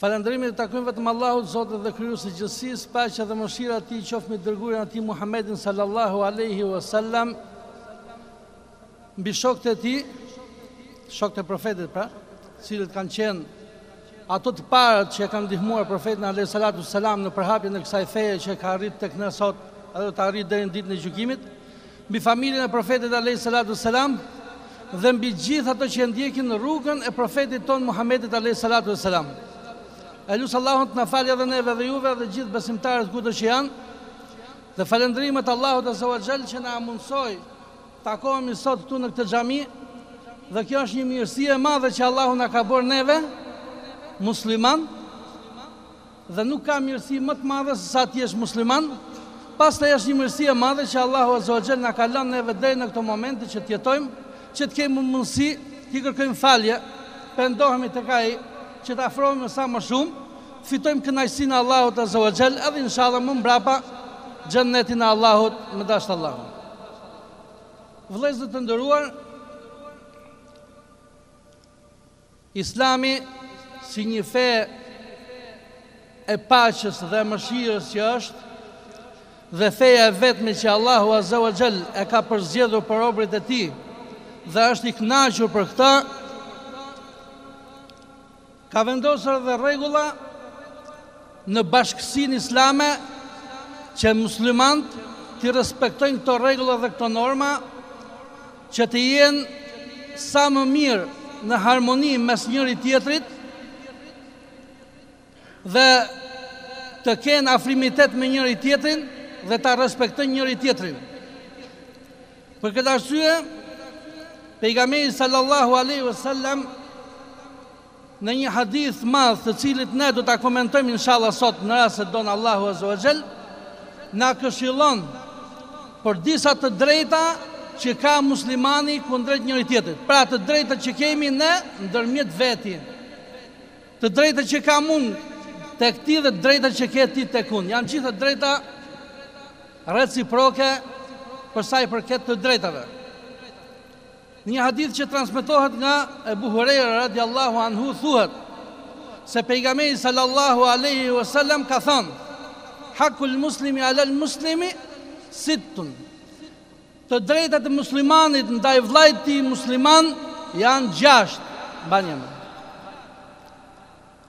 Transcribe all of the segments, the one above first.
Falënderimet i takojnë vetëm Allahut, Zotit dhe Krijuesit të gjithësisë, paqja dhe mëshira e Tij qoftë mbi të dërguarin e Tij Muhammedin sallallahu alaihi wasallam, mbi shokët e Tij, shokët e Profetit pra, të cilët kanë qenë ato të parët që e kanë ndihmuar Profetin alaihi salatu wasallam në përhapjen e kësaj feje që ka arritur tek ne sot, edhe do të arrijë deri në ditën e gjykimit. mbi familjen e Profetit alejhi selatu ue selam dhe mbi gjithë ato që e ndjekin rrugën e Profetit tonë Muhammedit alejhi selatu ue selam. E lus Allahun të na falë edhe neve dhe juve dhe gjithë besimtarët kudo që janë dhe falënderimet Allahut azza wa jall që na mundësoi takohemi sot këtu në këtë xhami dhe kjo është një mirësi e madhe që Allahu na ka bërë neve musliman Dhe nuk ka mirësi më të madhe se sa të jesh musliman, pastaj është një mirësi e madhe që Allahu Azza wa Jall na ka lënë neve deri në këto momente që të jetojmë, që të kemi mundësi t'i kërkojmë falje, pendohemi tek Ai, që të afrohemi sa më shumë, të fitojmë kënaqësinë e Allahut Azza wa Jall edhe inshallah më mbrapa Xhennetin e Allahut, me dashtë Allahu. Vëllezër të nderuar, Islami si një fe e paqes dhe e mëshirës që është dhe feja e vetme që Allahu Azza wa Jall e ka përzgjedhur për robërit e Tij dhe është i kënaqur për këtë, ka vendosur edhe rregulla në bashkësinë islame që muslimantë t'i respektojnë këto rregulla dhe këto norma që të jenë sa më mirë në harmoni mes njëri tjetrit dhe të kenë afrimitet me njëri tjetrin dhe ta respektojnë njëri tjetrin. Për këtë arsye, pejgamberi sallallahu alaihi wasallam Në një hadith të madh të cilin ne do ta komentojmë inshallah sot në rast se don Allahu azza wa xhel, na këshillon për disa të drejta që ka muslimani kundrejt njëri tjetrit. Pra të drejtat që kemi ne ndërmjet veti. Të drejtat që kam unë tek ti dhe të drejtat që ke ti tek unë. Janë gjitha drejta reciproke për sa i përket të drejtave. Në një hadith që transmetohet nga Ebu Hurejra radijallahu anhu thuhet se Pejgamberi sallallahu alejhi ve sellem ka thënë: Hakul muslimi alal muslimi sittun. Të drejtat e muslimanit ndaj vllait tij musliman janë gjashtë. Mbani mend.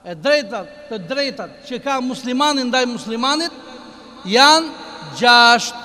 E drejtat, të drejtat që ka muslimani ndaj muslimanit janë gjashtë.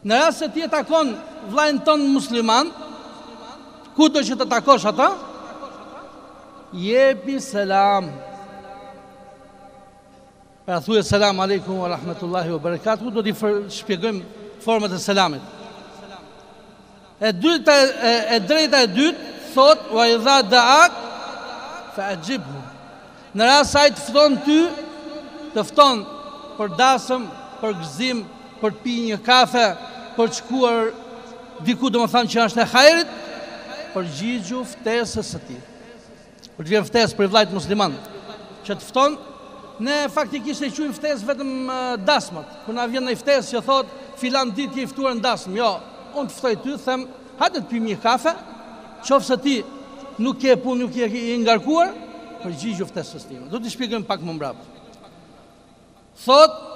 Në rast se ti e takon vllain tënd musliman, kudo që të takosh atë, jepi selam. Pra thuje selam aleikum wa rahmatullahi wa barakatuh, do t'i shpjegojmë format e selamit. E dyta e drejta e dytë thot wa idha da'ak fa ajibhu në rast se ai të fton ty të fton për dasëm për gëzim për të pi një kafe për të shkuar diku domethënë që është e hajrit përgjigju ftesës së tij Kur të vjen ftesë prej vllait musliman që të fton, ne faktikisht e quajmë ftesë vetëm dasmat. Kur na vjen ndonjë ftesë që thotë filan ditë je i ftuar në dasmë, jo, unë të ftoj ty, them, hajde të pimë një kafe, qofse ti nuk ke punë, nuk je i ngarkuar, përgjigju ftesës time. Do t'i shpjegojmë pak më mbrapa. Thotë,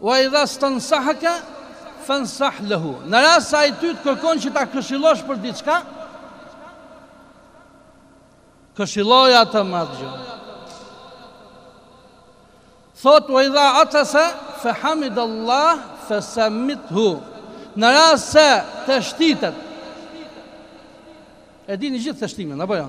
Wa idha stansahaka fansah lehu. Në rast se ai ty të kërkon që ta këshillosh për diçka, këshilloj atë me atë gjë. Thotë, Wa idha atasa fa hamidallah fa shammithu. Në rast se teshtitet. E dini gjithë teshtimin, apo jo?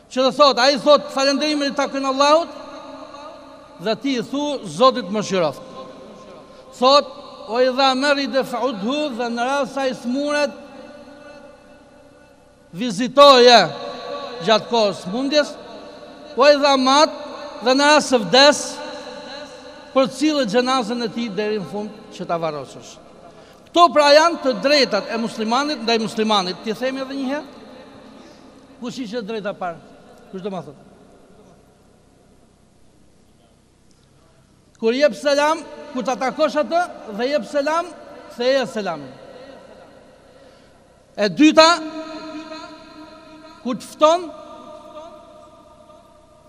Që do thotë, Ai thotë, Falënderimet i takojnë Allahut, dhe ti i thu', Zoti të mëshiroftë. Thotë, Wa idha merida fa'udhu dhe në rast se ai smuret, vizitoje gjatë kohës smundjes, wa idha mate dhe në rast se vdes, përcille xhenazen e tij deri në fund që ta varrosësh. Këto pra janë të drejtat e muslimanit ndaj muslimanit, t'i themi edhe një herë? Kush ishte e drejta parë? Kush do ma thotë? Kur jep selam, kur ta takosh atë dhe jep selam, ktheja selamin. E dyta, kur të fton,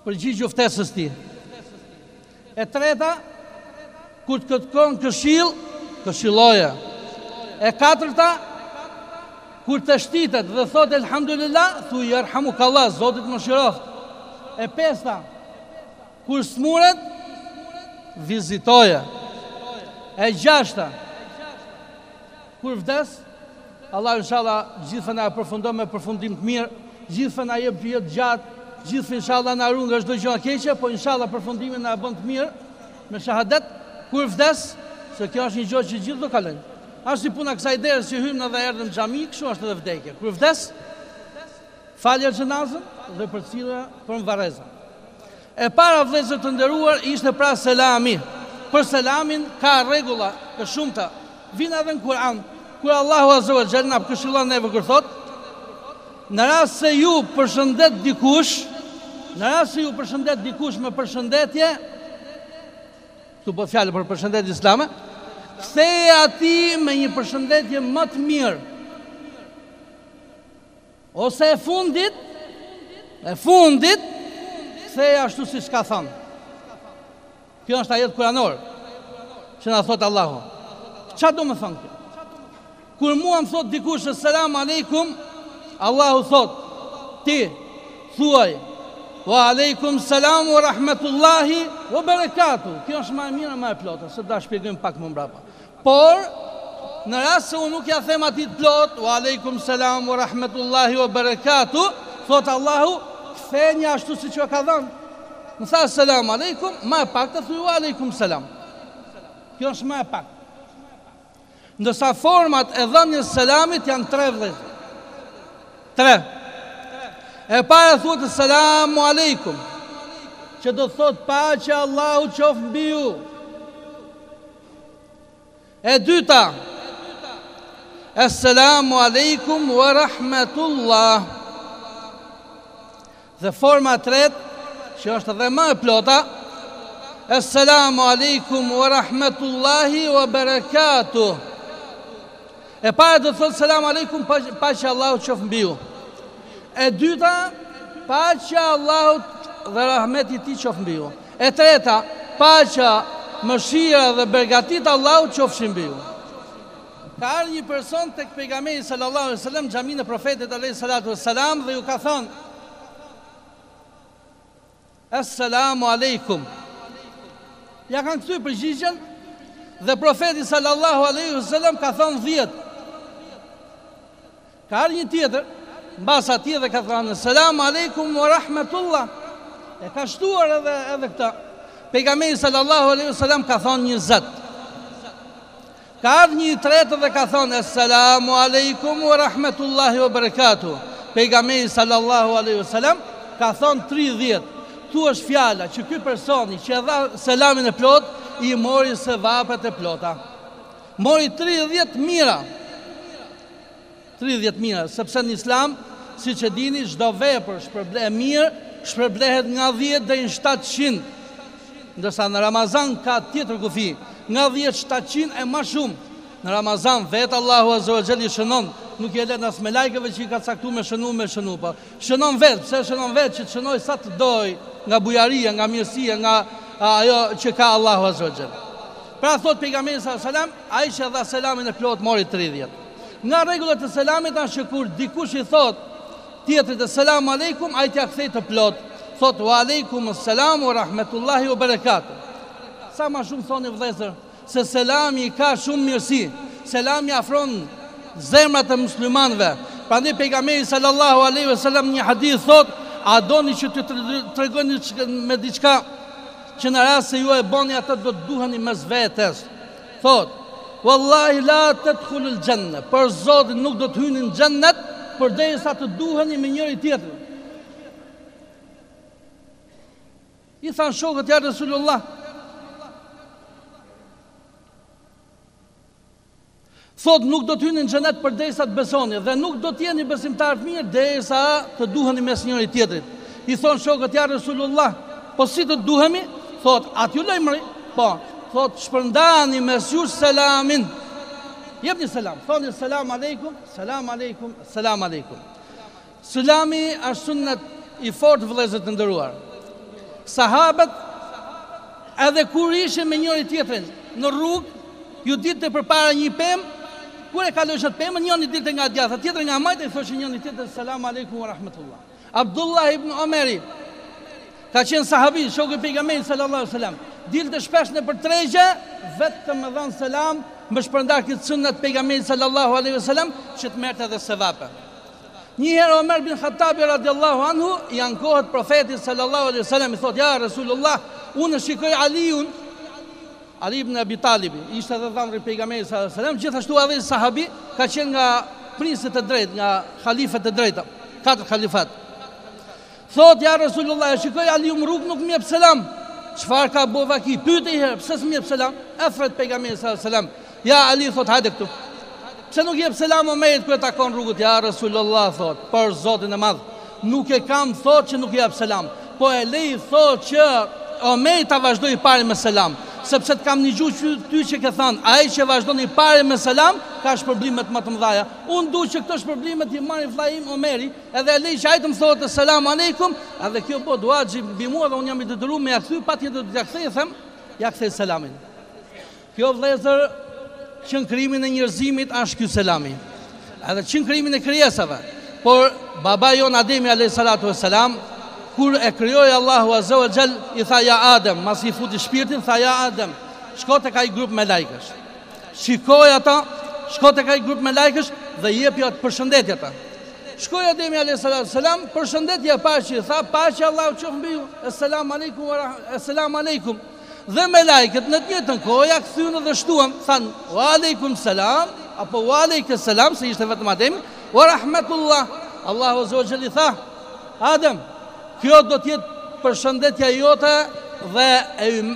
përgjigju ftesës tij. E treta, kur të kërkon këshill, këshilloje. E katërta, kur teshtitet dhe thot elhamdulillah, thuj jarhamukallah, Zoti t'mëshiroft. E pesta, kur smuret, vizitoje. E gjashta, Kur vdes, Allahu inshalla gjithve na e përfundon me përfundim të mirë, gjithve na jep jetë të gjatë, gjithve inshalla na ruan nga çdo gjë e keqe, po inshalla përfundimin na e bën të mirë me shahadet, kur vdes, se kjo është një gjë që gjithë do kalojmë. Asht si puna kësaj derës që hymë edhe erdhëm në xhami, kështu është edhe vdekja. Kur vdes, falja xhenazen dhe përcille për n'varreza. E para vëllezër të nderuar ishte pra selami, për selamin ka rregulla të shumta, vijnë edhe në Kur'an, kur Allahu Azze wa Xhell na këshillon neve kur thotë, Në rast se ju përshëndet dikush, në rast se ju përshëndet dikush me përshëndetje, këtu bëhet fjalë për përshëndetje islame, ktheje atij me një përshëndetje më të mirë. Ose e fundit, e fundit, ktheje ashtu siç ka thonë. Kjo është ajet kuranor, që na thotë Allahu. Ça domethonë kjo? Kur mua më thotë dikush esselamu alejkum, Allahu thotë, ti, thuaj, wa alejkum selam wa rahmetullahi wa berekatu. Kjo është ma e mira, ma e plota, se do ta shpjegojm pak më mbrapa. Por, në rast se unë nuk ia them atij të plotë, Wa alejkum selam wa rahmetullahi wa berekatuh, thotë Allahu, Ktheni ashtu siç ua ka dhënë. Më tha Selam alejkum, më e pakta thuj Wa alejkum selam. Kjo është më e paktë. Ndërsa format e dhënies së selamit janë tre vëllezër. Tre. E para thuhet selamu alejkum, që do të thotë paqja e Allahut qoftë mbi ju. E dyta, Esselamu alejkum wa rahmetullah. Dhe forma e tretë, që është dhe më e plota, Esselamu alejkum wa rahmetullahi wa berekatuh. E para do të thotë selam alejkum paqja e Allahut qoftë mbi ju. E dyta paqja e Allahut dhe rahmeti i tij qoftë mbi ju. E treta paqja, mëshira dhe begatitë e Allahut qofshin mbi ju. Ka ardhur një person tek pejgamberi sallallahu alejhi ve sellem në xhaminë e profetit alejhi salatu wassalam dhe ju ka thënë Esselamu Alejkum Ia kanë kthy përgjigjen Dhe profeti sallallahu aleyhi vësallam ka thonë dhjetë Ka ardhë një tjetër mbas atij dhe ka thonë Esselamu Alejkum wa rahmetullah E ka shtuar edhe, edhe këtë Pejgamberi sallallahu aleyhi vësallam ka thonë njëzet Ka ardhë një i tretë dhe ka thënë, Esselamu alejkum wa rahmetullahi wa berekatuh. Pejgamberi sallallahu alejhi ve selam ka thënë tridhjetë. Këtu është fjala që ky personi që e dha selamin e plotë i mori sevapet e plota. Mori tridhjetë të mira. Tridhjetë mira, sepse në Islam, siç e dini, çdo vepër shpërble e mirë shpërblehet nga dhjetë deri në shtatëqind, ndërsa në Ramazan ka tjetër kufi, nga dhjetë shtatëqind e më shumë. Në Ramazan vetë Allahu azze wa xhell i shënon, nuk ia len as melajkëve që i ka caktu me shënu me shënu, po shënon vetë, pse shënon vetë që të shënojë sa të dojë nga bujaria, nga mirësia, nga ajo që ka Allahu azze wa xhell. Pra thotë Pejgamberi sallallahu alejhi ve sellem, ai që e dha selamin e plotë mori tridhjetë. Nga rregullat e selamit është që kur dikush i thotë tjetrit Esselamu Alejkum, ai t'ia kthejë të plotë, thotë Wa Alejkumus Selam wa Rahmetullahi wa Berekatuh. Sa më shumë thoni vëllezër se selami ka shumë mirësi, selami afron zemrat e muslimanëve. Prandaj pejgamberi sallallahu alaihi wasallam një hadith thotë, a doni që t'ju tregoj me diçka që në rast se ju e bëni atë do të duheni mes vetes. Thotë, Wallahi la tedkhulul jenne, për Zotin nuk do të hyni në xhennet përderisa të duheni me njëri tjetrin. I than shokët ja Resulullah. Thot nuk do të hyni në xhenet përderisa të besoni dhe nuk do të jeni besimtarë të mirë derisa të duheni mes njëri tjetrit. I thonë shokët, ja Resulullah, po si të duhemi? Thotë, a t'ju lajmëroj, po, thotë, shpërndani mes jush selamin. Jepni selam, thoni selam alejkum, selam alejkum, selam alejkum. Selami është sunnet i fort vëllezër të nderuar. Sahabët edhe kur ishin me njëri tjetrin në rrugë, ju dilte përpara një pemë, kur e kalojshin atë pemën, njëri dilte nga e djathta, tjetri nga e majta, i thoshin njëri tjetrit, selam aleikum wa rahmetullah. Abdullah ibn Omeri ka qenë sahabi, shoku i pejgamberit sallallahu alaihi wasallam. Dilte shpesh nëpër tregje, vetëm me dhanë selam, me shpërnda këtë sunnet të pejgamberit sallallahu alaihi wasallam që të merrte edhe sevape. Një herë Omer bin Khattabi radiallahu anhu i ankohet profetit sallallahu alaihi wasallam i thotë ja Resulullah, unë e shikoj Aliun Ali ibn Abi Talibi ishte edhe dhandri i Pejgamberit sallallahu alajhi wasallam, gjithashtu edhe ai sahabi, ka qenë nga prijësit e drejtë, nga halifët e drejtë, katër halifat. Thot ja Resulullah, e shikoj Aliun në rrugë nuk më jep selam. Çfarë ka bo vaki? Pyete një herë, pse s'më jep selam? E thërret Pejgamberi sallallahu alajhi wasallam. Ja Ali thot hajde këtu. Pse nuk i jep selam Omerit kur e takon n'rrugë thot ja Resulallah thot për Zotin e madh nuk e kam thot që nuk i jap selam po e lej thot që Omeri ta vazhdojë i pari me selam sepse të kam nigju ty që ke thanë ai që e vazhdon i pari me selam ka shpërblimet më të mëdhaja unë du që këto shpërblime t'i marri vllai im Omeri edhe e lej që ai të më thotë selam alejkum edhe kjo bëhet uaxhib mbi mu dhe unë jam i detyru me ja kthy patjetër do t'ja kthej them ja kthej selamin Kjo vllezër që në krijimin e njerëzimit asht ky selami edhe që në krijimin e krijesave por babai jonë Ademi alejhi salatu ve selam kur e krijoi Allahu azza wa jall i tha ja Adem masi i futi shpirtin tha ja Adem shko tek ai grup melajkësh shikoi ata shko tek ai grup melajkësh dhe jepja përshëndetje ata shkoi Ademi alejhi salatu ve selam përshëndetje e paqe i tha paqe e Allahut qoftë mbi ju selam aleikum selam aleikum Dhe melajket në të njëjtën kohë ia kthyen dhe shtuan, thanë, Wa'alejkum selam, apo Wa'alejke selam, se ishte vetëm Ademi, Wa rahmetullah, Allahu azze wa xhel i tha, Adem, kjo do të jetë përshëndetja jote dhe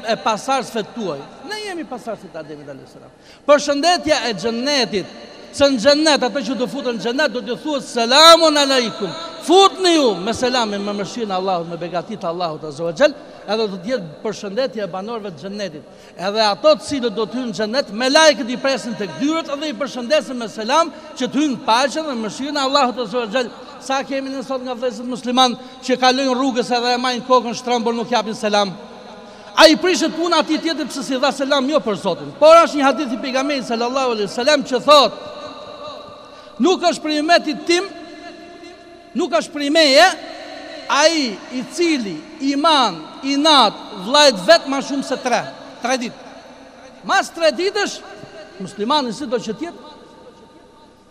e pasardhësve tuaj. Ne jemi pasardhësit e Ademit alejhi selam. Përshëndetja e Xhennetit, se në Xhennet, ato që do futen në Xhennet, do t'u thuhet Selamun Alejkum, futni ju me selam e me mëshirën e Allahut, me begatitë e Allahut Azza wa Jall, edhe do të jetë përshëndetje e banorëve të Xhennetit. Edhe ato të cilët do të hyjnë në Xhennet, melajkët i presin tek dyert dhe i përshëndesin me selam që të hyjnë në paqen dhe mëshirën e Allahut Azza wa Jall. Sa kemi ne sot nga vëllezërit muslimanë që kalojnë rrugës edhe e majnë kokën shtrëmbur nuk japin selam? Ai i prishet puna atij tjetrit pse s'i dha selam jo për Zotin. Por është një hadith i Pejgamberit sallallahu alejhi selam që thotë Nuk është prej umetit tim, nuk është prej meje ai i cili i man inat vllajt vet ma shumë se tre, tre ditë. Mas tre ditësh muslimani sido që të jetë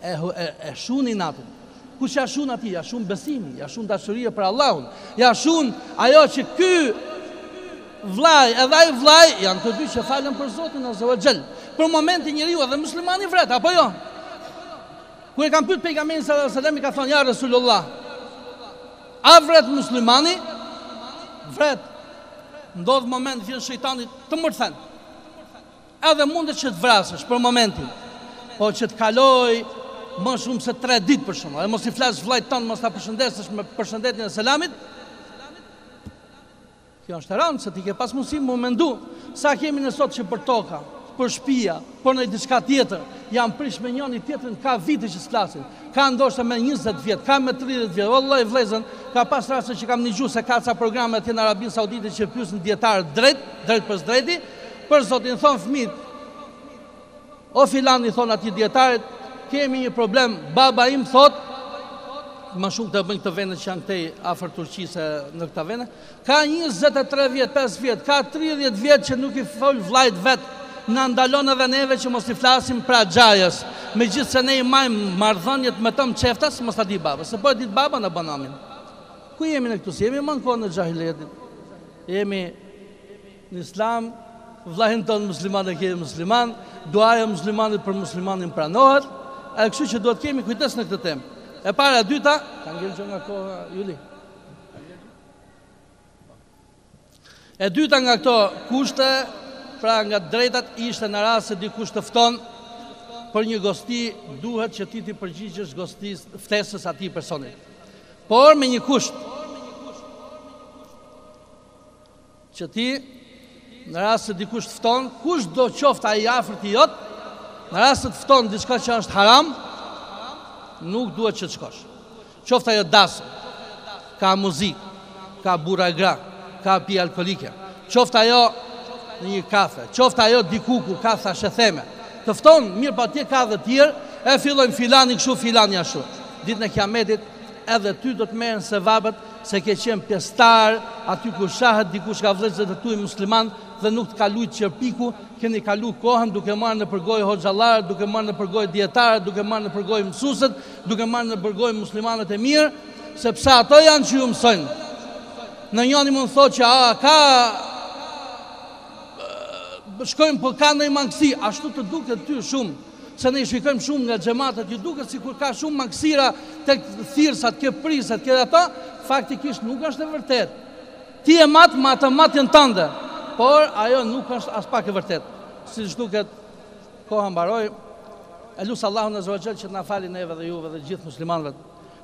E e e shun inatin. Kush ja shun atij? Ja shun besimi, ja shun dashuria për Allahun. Ja shun ajo që ky vllai edhe ai vllai janë të dy që falen për Zotin Azza wa Jall. Për momentin njeriu edhe muslimani vret, apo jo? Kur e kanë pyet pejgamberin sallallahu alajhi wasallam i kan thonë ja Resulullah. A vret muslimani? Vret. Ndodh moment vjen shejtani të mërthen. Edhe mundet që të vrasësh për momentin, po që të kalojë ma shumë se tre ditë për shembull, edhe mos i flasësh vëllait tënd, mos ta përshëndesësh me përshëndetjen e selamit, kjo është e rëndë se ti ke pas mundësi me mendu sa kemi ne sot që për toka, për shpia, për ndonjë diçka tjetër, janë prish me njëri tjetrin ka vite që s'flasin, ka ndoshta me 20 vjet, ka me 30 vjet, vëllai vlezën, ka pas raste që kam nigju se ka ca programe atje në Arabinë Saudite që pyesin dietarët drejt, drejtpërsëdrejti, Për zotin thonë fëmijët o filan i thonë atij dietarit kemi një problem baba im thotë ma shumë këta bëjnë këto vene që janë këtej afër Turqisë në këta vene, ka 20 vjetë, 5 vjetë, ka 30 vjetë që nuk i folë vlajt vetë, na ndalon edhe neve që mos t'i flasim pra xhajës, me gjithë se ne i majmë marrëdhëniet me të mçeftas, mos ta di baba, se po e diti baba na ban namin. Ku jemi ne këtu, si jemi ma në kohën e xhahilijetit, jemi Në Islam, vllain tonë musliman e ke musliman, duaja e muslimanit për muslimanin pranohet, e kështu që duhet të kemi kujdes në këtë temë. E para, e dyta, ka ngel gjë nga koha, Juli. E dyta nga këto kushte, pra nga drejtat ishte në rast se dikush të fton për një gosti, duhet që ti t'i përgjigjesh gostisë ftesës atij personit. Por me një kusht. Që ti, në rast se dikush të fton, kushdo qoftë ai i afërti jot, në rast se të fton diçka që është haram, nuk duhet që të shkosh. Qoftë ajo dasëm, ka muzikë, ka burra e gra, ka pije alkoolike, qoftë ajo në një kafe, qoftë ajo diku ku ka thashetheme, të fton, mirëpo atje ka dhe tjerë, e fillojnë filani kështu, filani ashtu. Ditën e kiametit, edhe ty do të merren sevapet, Se ke qenë pjesëtar aty ku shahet dikush nga vëllezërit e tu musliman dhe nuk të ka lujt qerpiku, keni kalu kohën duke marrë nëpër gojë hoxhallarët, duke marrë nëpër gojë dijetarët, duke marrë nëpër gojë mësuesit, duke marrë nëpër gojë muslimanët e mirë, sepse ato janë që ju mësojnë. Ndonjani mund të thotë që a ka shkojmë po ka ndonjë mangësi, ashtu të duket ty shumë. Se ne i shikojmë shumë nga xhematet, ju duket sikur ka shumë mangësira tek thirrësat, ke prijësat, ke ata, faktikisht nuk është e vërtetë. Ti e mat me atë matjen tënde, por ajo nuk është aspak e vërtetë. Siç duket koha mbaroi. E lus Allahun azza wa xhel që të na fali neve dhe juve dhe gjithë muslimanëve.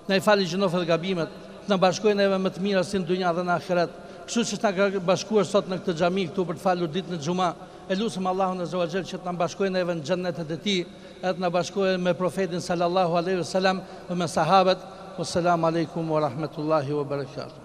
Na i fali gjynahet dhe gabimet, të na bashkojë neve me të mira si në dynja dhe në ahiret, kështu siç na ka bashkuar sot në këtë xhami këtu për të falur ditën e xhuma, e lusim Allahun azza wa xhel që të na bashkojë neve në xhennetet e tij edhe të na bashkojë me profetin salallahu alejhi wa selam dhe me sahabet, wa selam alejkum wa rahmetullahi wa berekatuh.